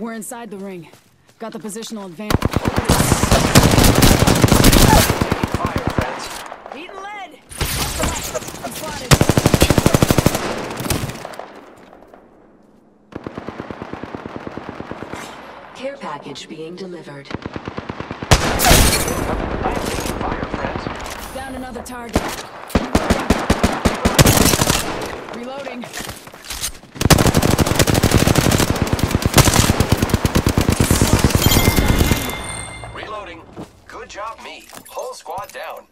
We're inside the ring. Got the positional advantage. Fire, friends. Eating lead! I'm spotted. Care package being delivered. Fire, friends. Down another target. Reloading. job me. Whole squad down.